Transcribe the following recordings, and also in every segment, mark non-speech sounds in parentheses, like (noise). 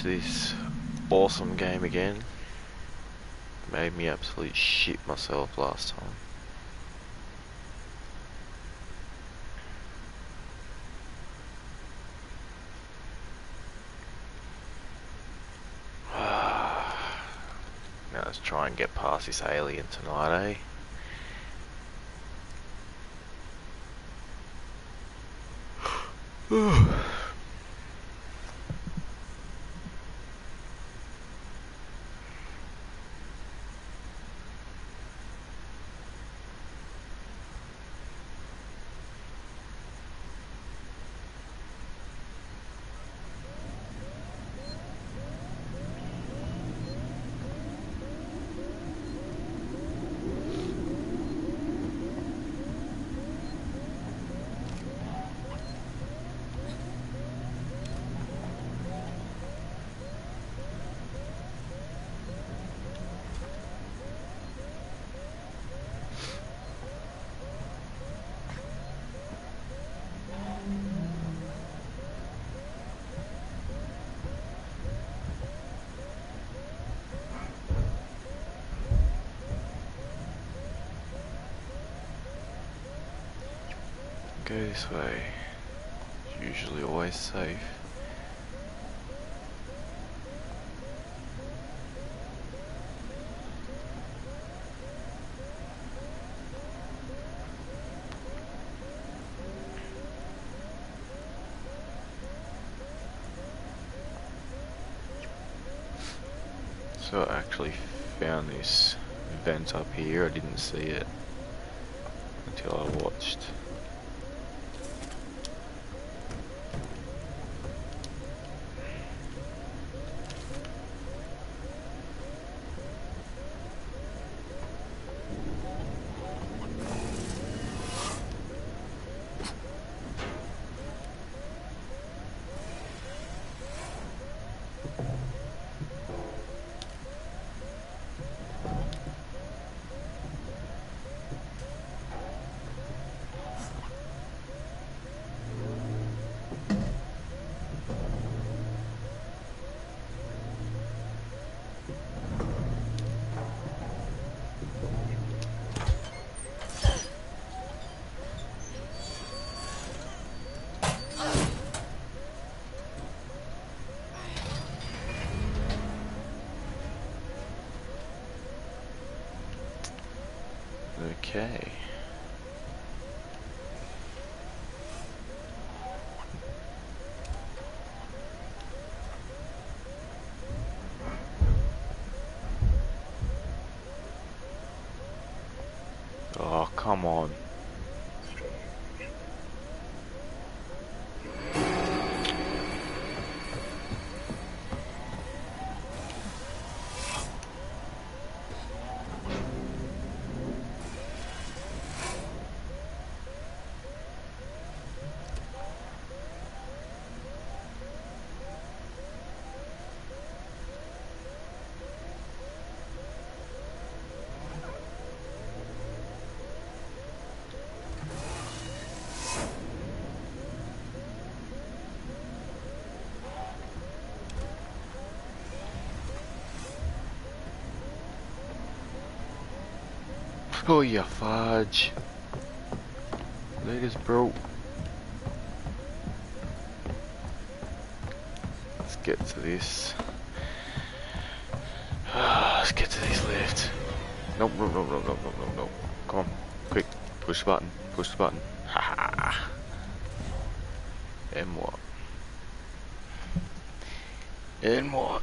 to this awesome game again. Made me absolutely shit myself last time. (sighs) now let's try and get past this alien tonight, eh? Go (sighs) (sighs) this way. It's usually always safe. So I actually found this vent up here, I didn't see it until I watched Okay. Oh, come on. Oh, you fudge. Latest bro. Let's get to this. (sighs) Let's get to this lift. Nope, nope, nope, nope, nope, nope, nope. Come on, quick. Push the button. Push the button. Ha. And what? And what?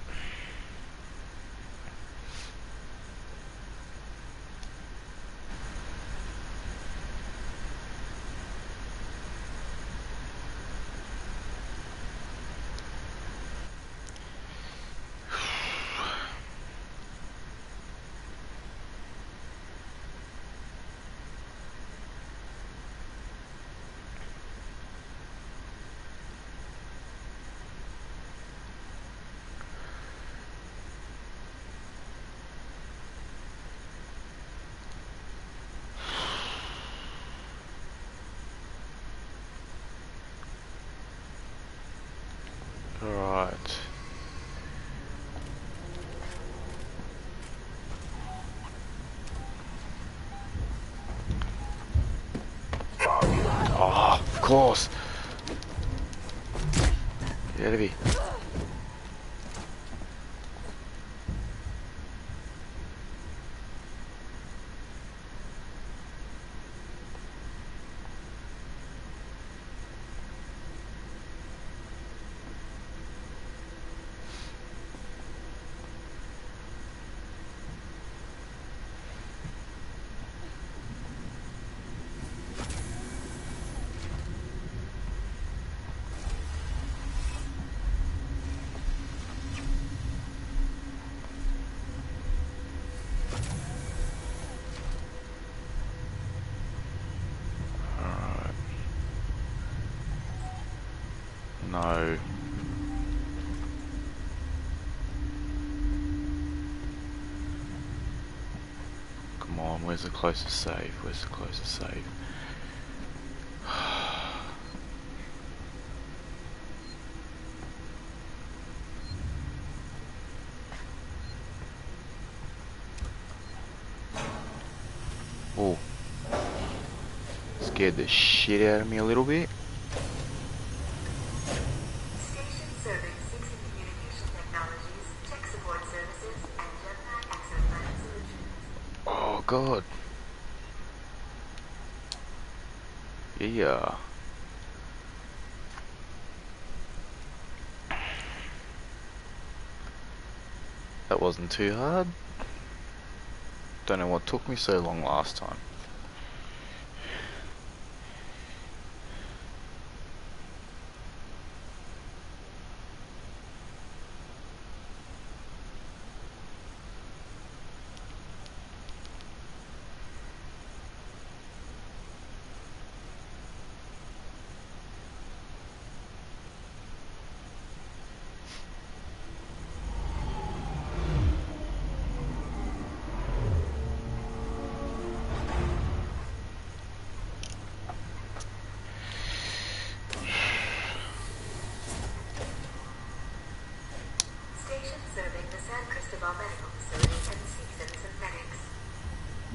Course. Get out of here. Alright. No. Come on, where's the closest save? Where's the closest save? (sighs) Oh. Scared the shit out of me a little bit. Wasn't too hard. Don't know what took me so long last time.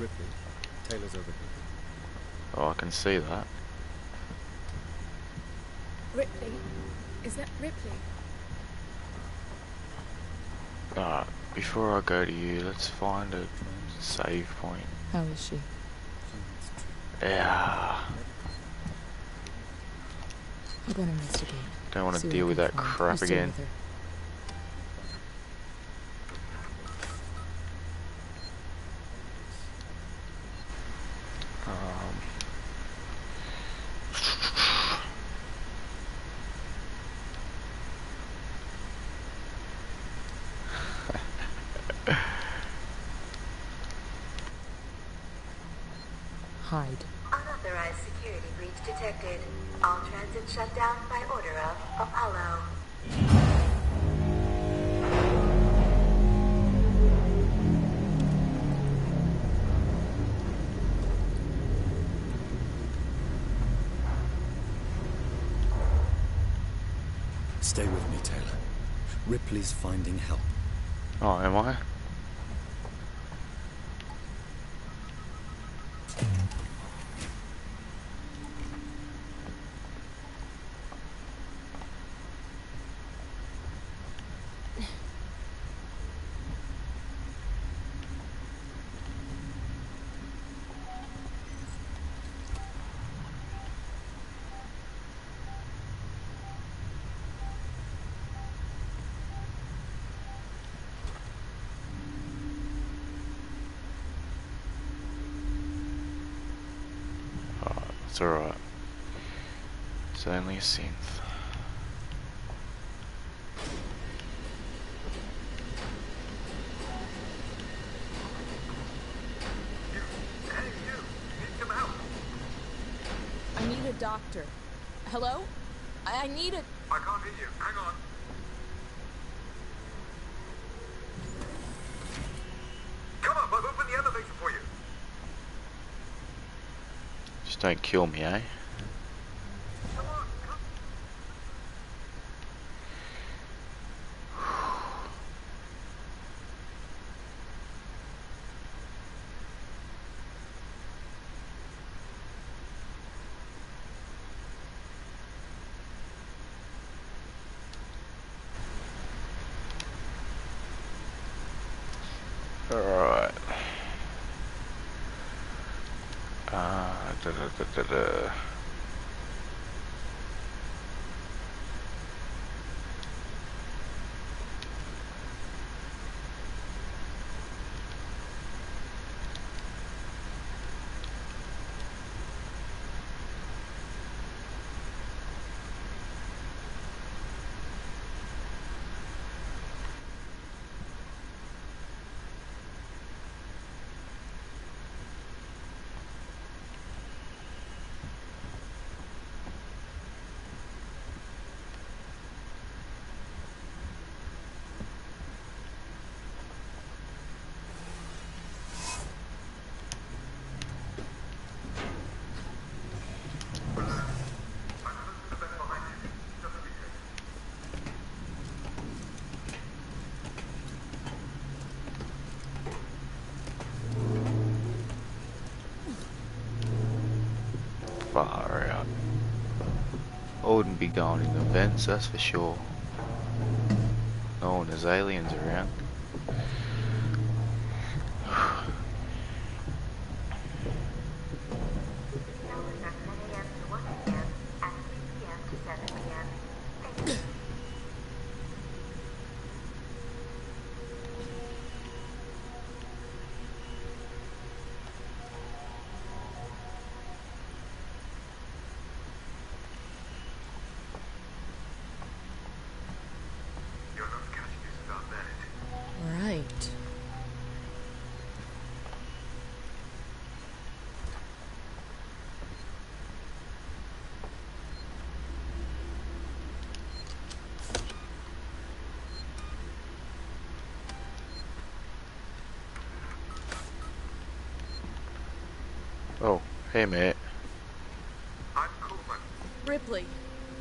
Ripley, Taylor's over here. Oh, I can see that. Ripley? Is that Ripley? Alright, before I go to you, let's find a save point. How is she? Yeah. I'm gonna investigate. Don't want to deal with that find. crap Who's still again. with her? Um, Hide. Unauthorized security breach detected. All transit shut down it's alright. It's only a synth. I need a doctor. Hello? I I need a. I can't hear you. Hang on. Come on, I've opened the elevator for you. Don't kill me, eh? Come on, come. Alright. Uh, da, da, da, da, da. Far out. I wouldn't be going in the vents, that's for sure. No one there's aliens around. Hours are 10 a.m. to 1 p.m. and 3 p.m. to 7 p.m. Thank you. You're not catching us without Bennett. Right. Oh, hey mate. I'm Kuhlman. Ripley,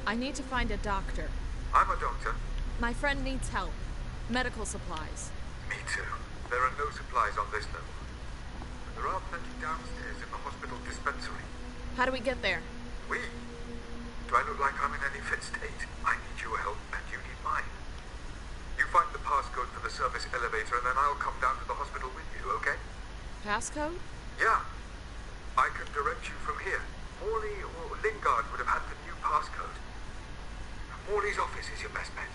I need to find a doctor. I'm a doctor. My friend needs help. Medical supplies. Me too. There are no supplies on this level. But there are plenty downstairs in the hospital dispensary. How do we get there? We? Do I look like I'm in any fit state? I need your help and you need mine. You find the passcode for the service elevator and then I'll come down to the hospital with you, okay? Passcode? Direct you from here. Morley or Lingard would have had the new passcode. Morley's office is your best bet.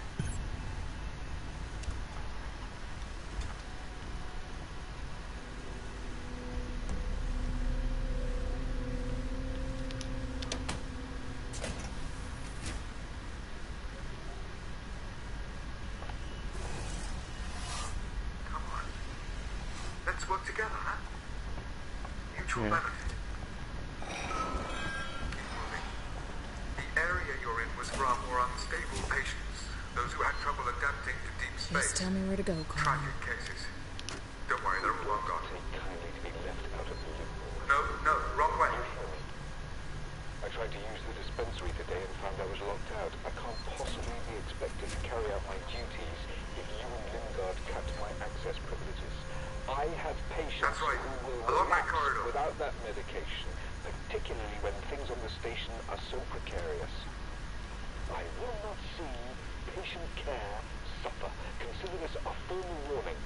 Come on. Let's work together, huh? Mutual Yeah. benefit. Keep moving. The area you're in was for our more unstable patients, those who had trouble adapting to deep space. Just tell me where to go, Carl. Tragic cases. Don't worry, they're all long gone. No, no, wrong way. I tried to use the dispensary today and found I was locked out. I can't possibly be expected to carry out my duties if you and Lingard cut my access privileges. I have patients That's right. who will Along relapse corridor. without that medication, particularly when things on the station are so precarious. I will not see patient care suffer. Consider this a formal warning.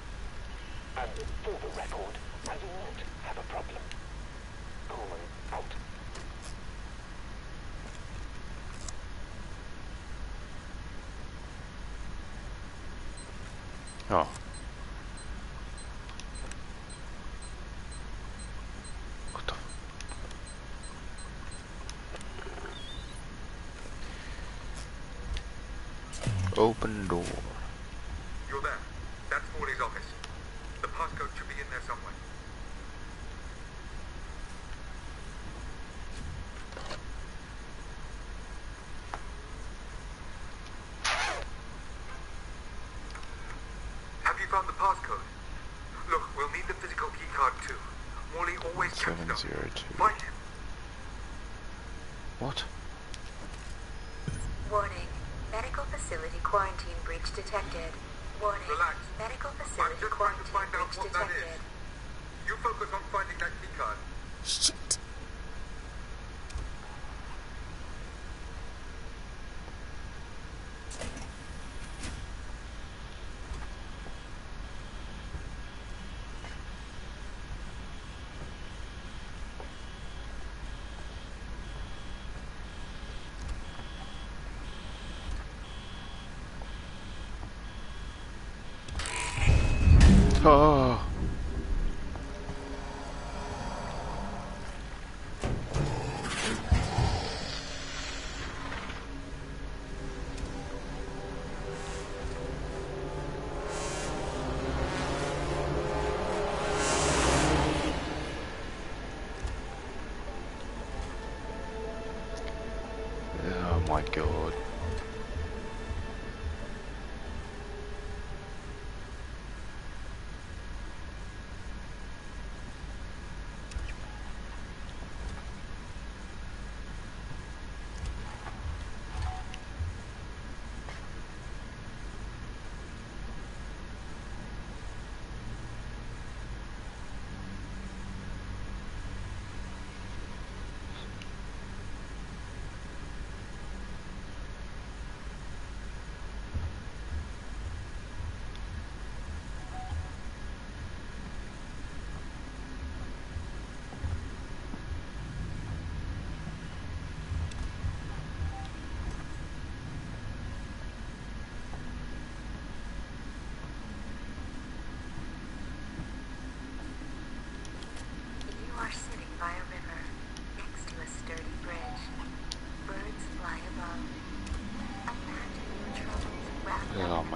And for the record, I do not have a problem. Kuhlman out. Oh. What the? Open door. You're there. That's Morley's office. The passcode should be in there somewhere. Have you found the passcode? Look, we'll need the physical keycard too. Morley always kept it 702. Find him. What? Warning. Medical facility quarantine breach detected. Warning. Relax. Medical I'm facility just trying to quarantine find out breach what detected. is. You focus on finding that keycard. Oh.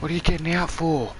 What are you getting out for?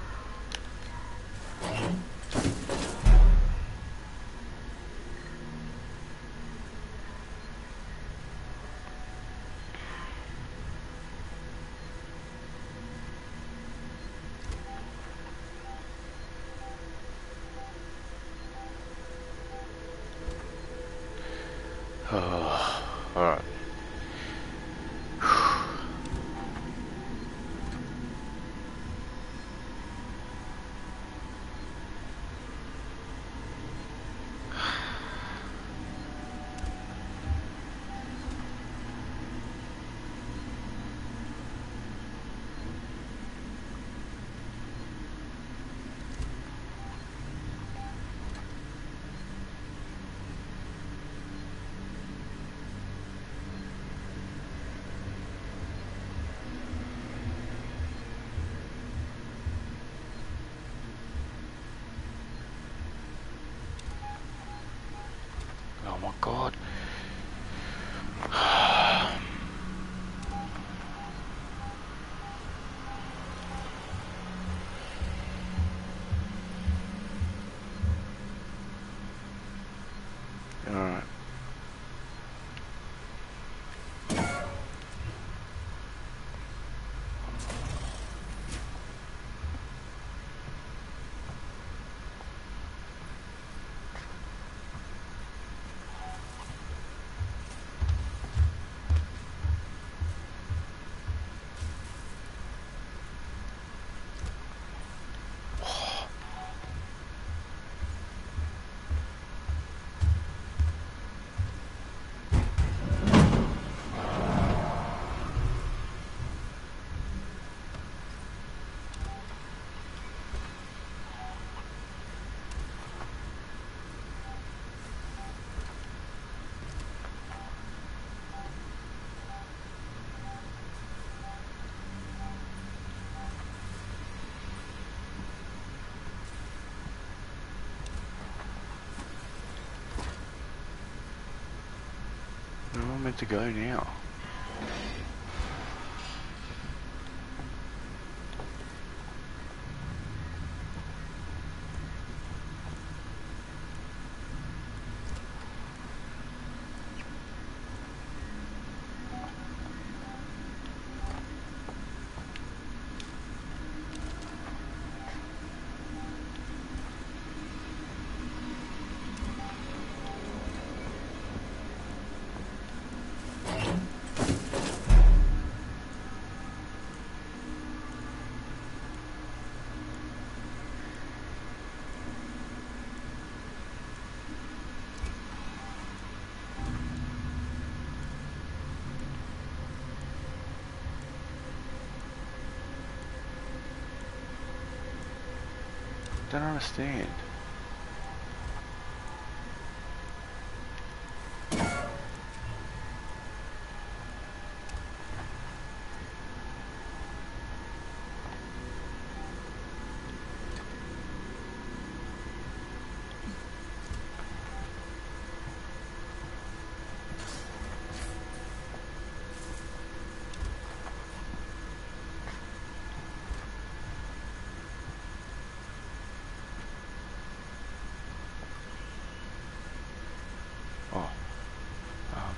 Shit. to go now? Don't understand. Oh. Um.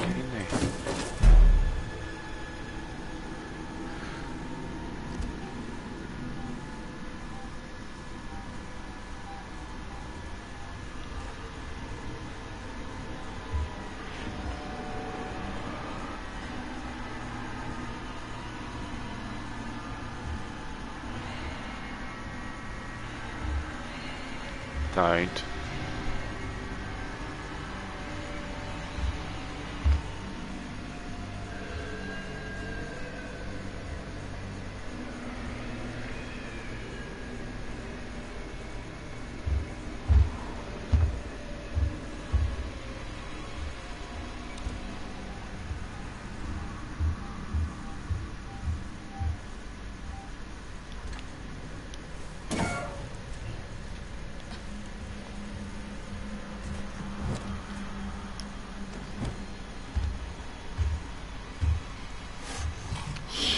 Get in there. Don't.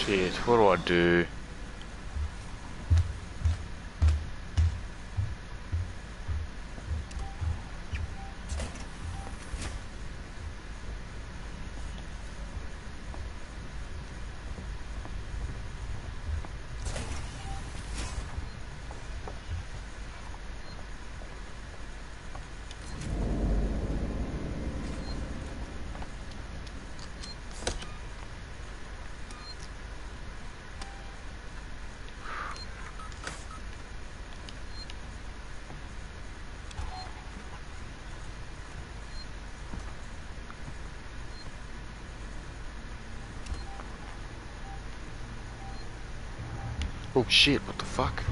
Shit, what do I do? Shit, what the fuck?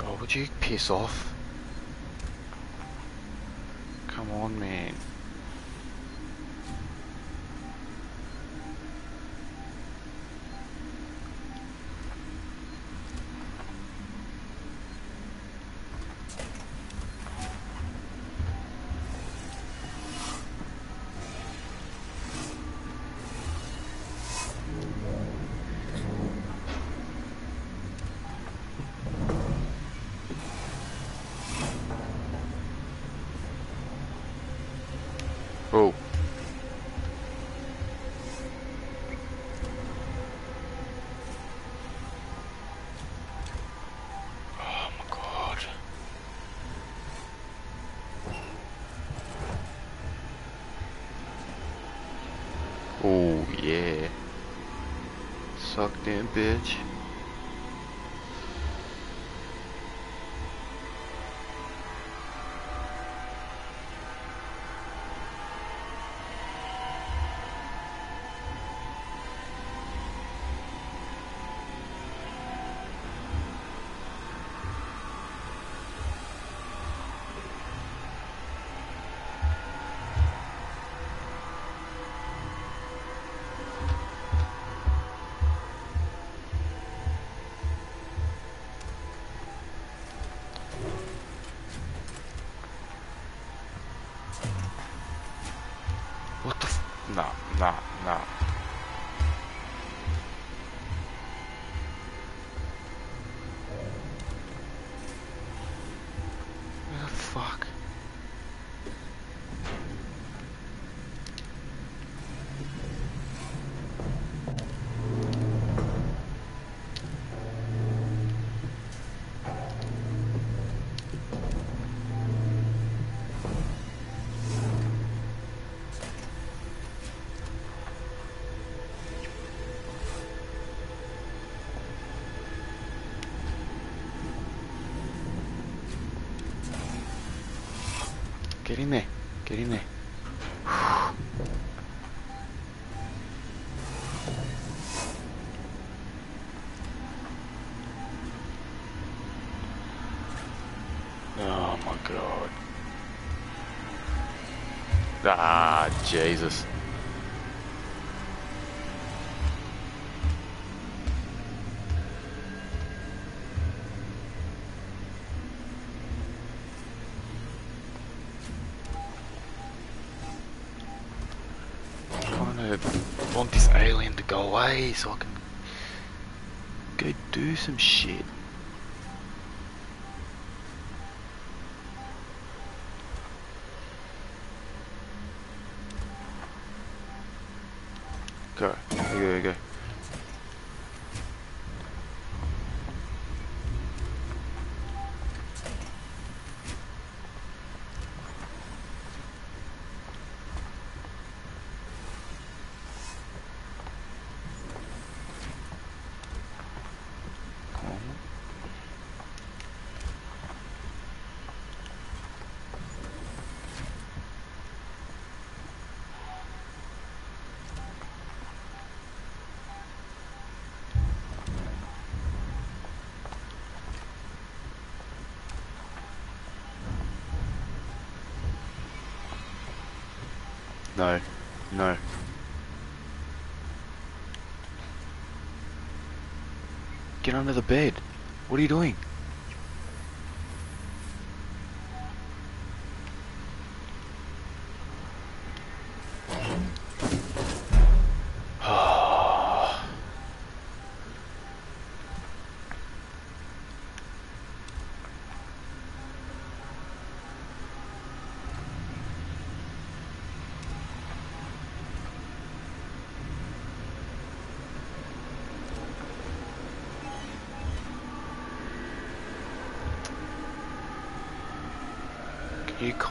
Oh, would you piss off? Come on, man. Oh yeah. Sucked in, bitch. Fuck? Get in there. Get in there. Oh my god. Ah, Jesus. Away so I can go do some shit. Go, go, go, go. No, no. Get under the bed. What are you doing?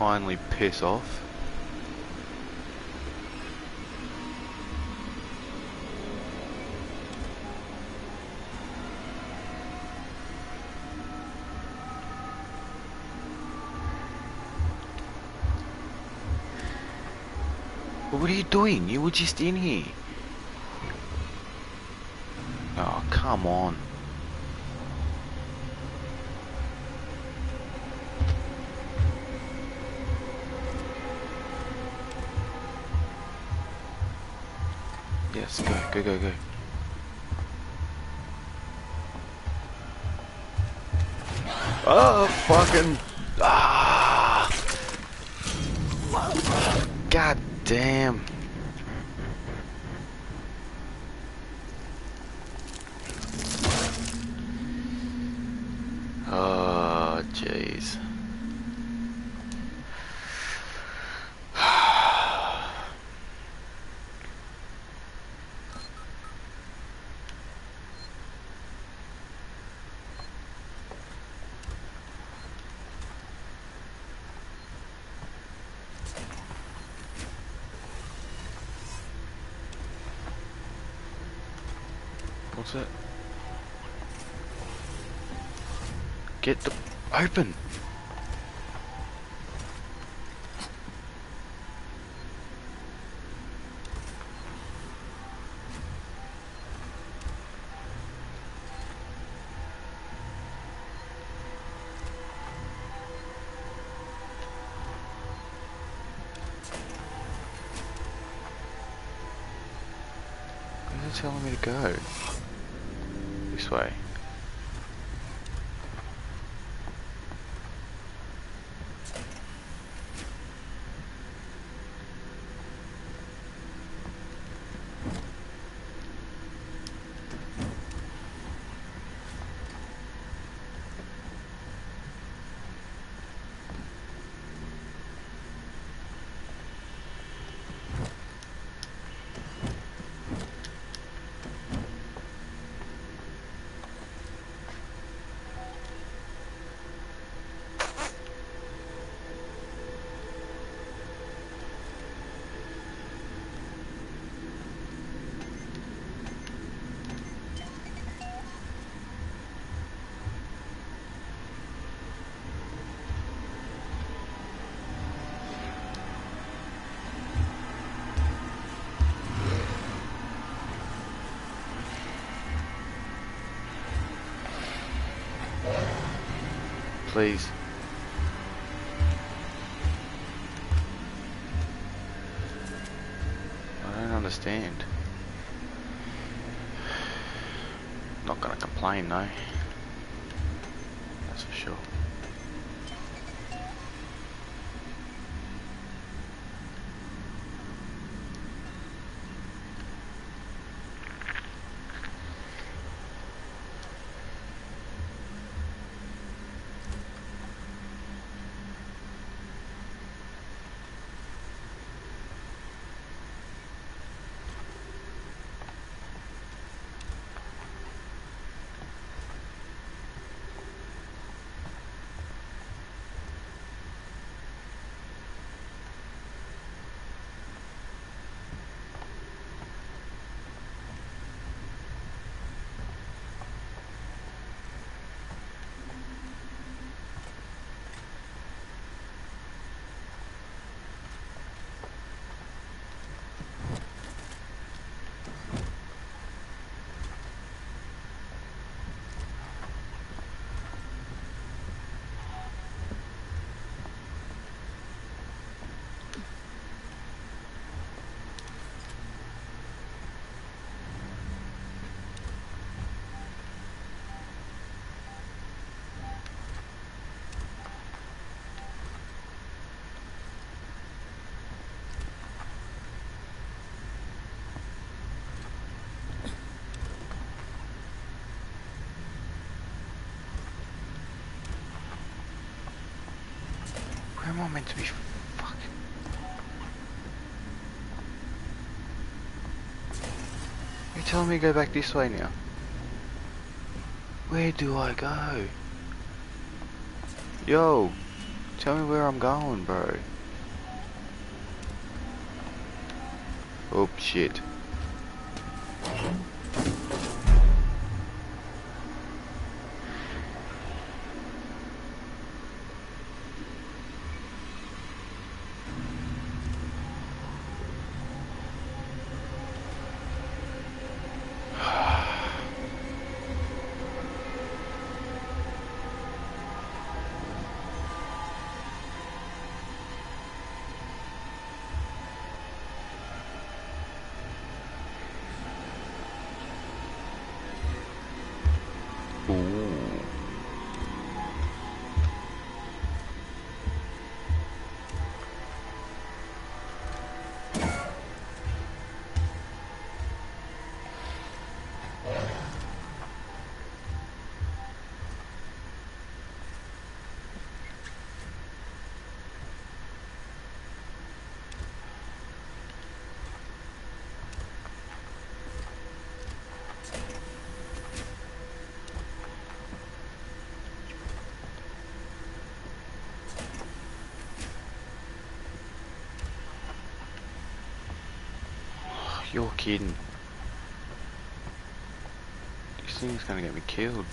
Kindly piss off? What are you doing? You were just in here. Oh, come on. Go, go, go. Oh, fucking. Ah. God damn. Get the open. Telling me to go? This way. Please. I don't understand. Not gonna complain though. That's for sure. Where to be fucking... You're telling me to go back this way now? Where do I go? Yo! Tell me where I'm going, bro. Oh, shit. You're kidding. This thing's gonna get me killed.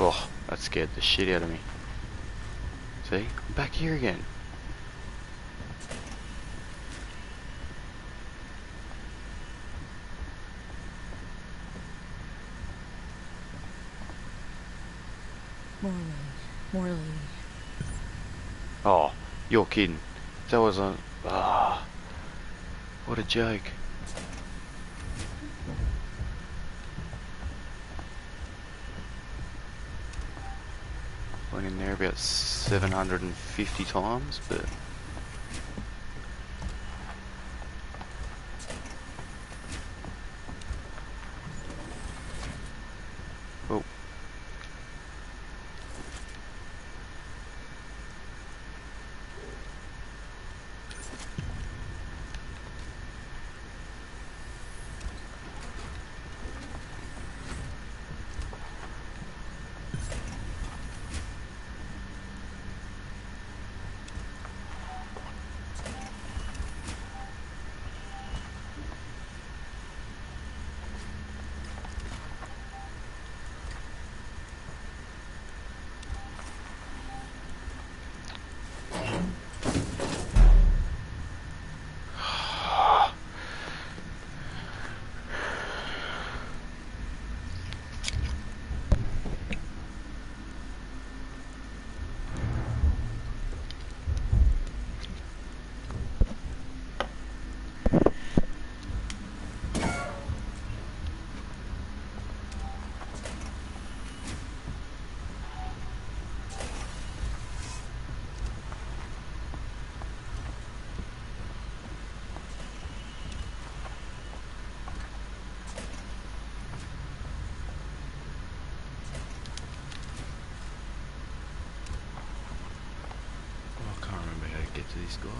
Oh, that scared the shit out of me. See? I'm back here again. Morley. Morley. Oh, you're kidding. That was a... Ah. what a joke. About 750 times, but... Oh. Oh, I can't remember this guy.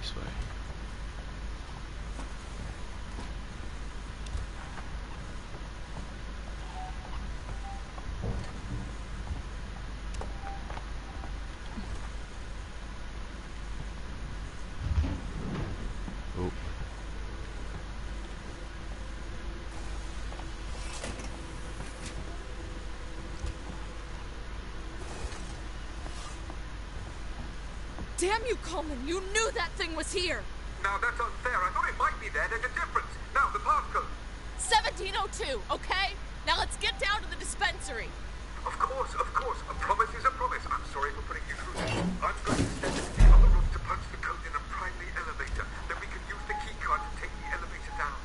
This way. Damn you, Kuhlman! You knew that thing was here! Now that's unfair. I thought it might be there. There's a difference. Now, the passcode. 1702, okay? Now let's get down to the dispensary. Of course, of course. A promise is a promise. I'm sorry for putting you through this. I'm going to step into the other room to punch the code in and prime the elevator. Then we can use the key card to take the elevator down.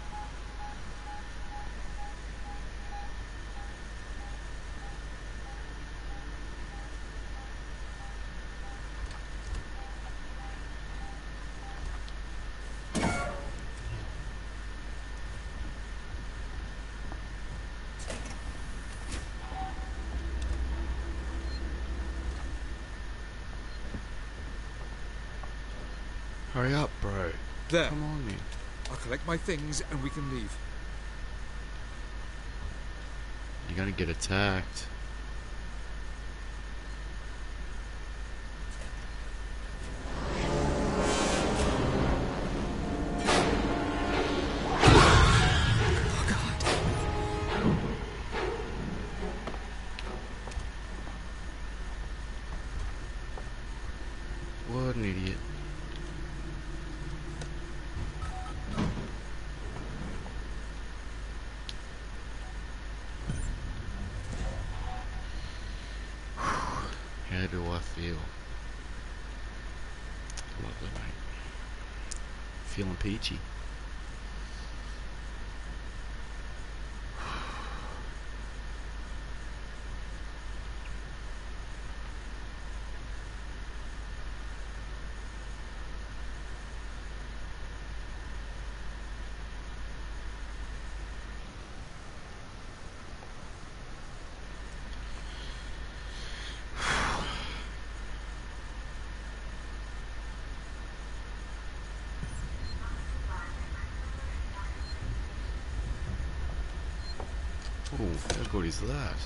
Hurry up, bro. There. Come on, man. I'll collect my things and we can leave. You're gonna get attacked. Peachy. Oh, how good is that?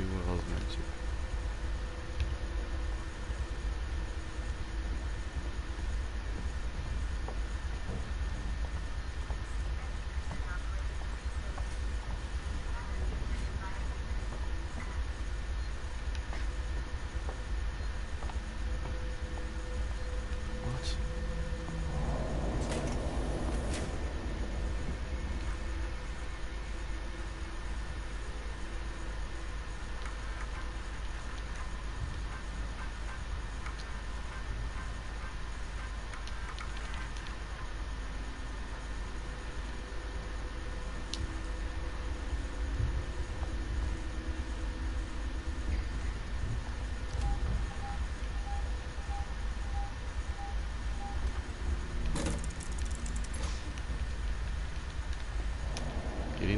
Did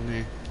in there.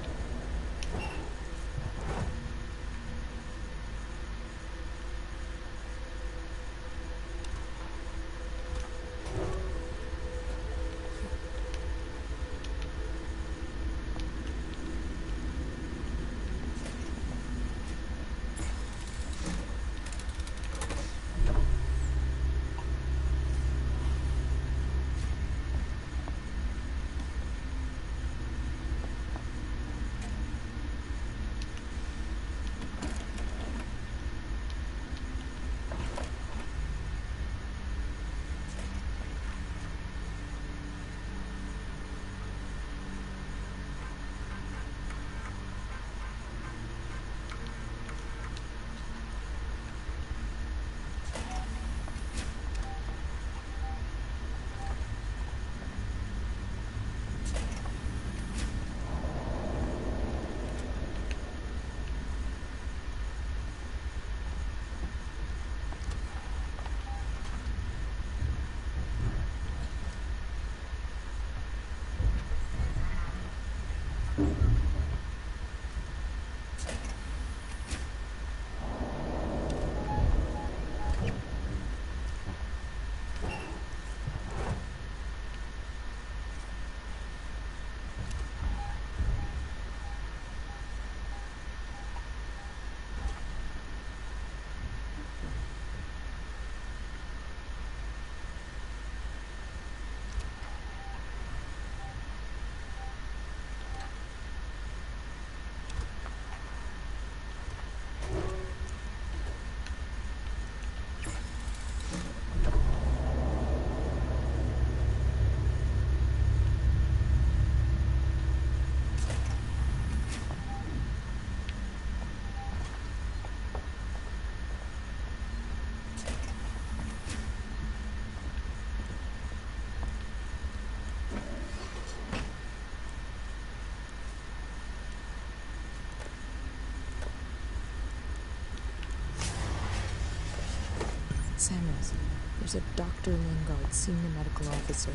Samuels, there's a Dr. Lingard, senior medical officer.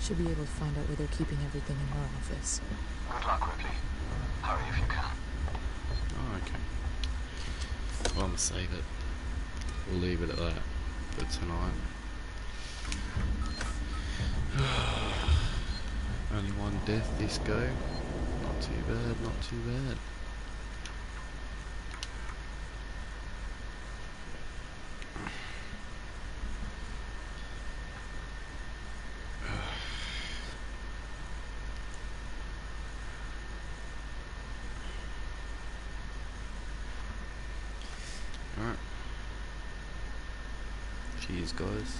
Should be able to find out where they're keeping everything in her office. Good luck, Ripley. Hurry if you can. Oh, okay. Well, I'm gonna save it. We'll leave it at that for tonight. (sighs) Only one death this go. Not too bad, not too bad. these guys.